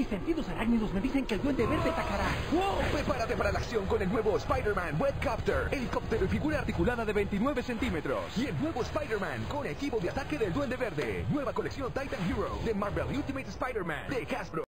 Mis sentidos arácnidos me dicen que el Duende Verde atacará. ¡Wow! Prepárate para la acción con el nuevo Spider-Man Copter, helicóptero y figura articulada de 29 centímetros. Y el nuevo Spider-Man con equipo de ataque del Duende Verde. Nueva colección Titan Hero de Marvel Ultimate Spider-Man de Hasbro.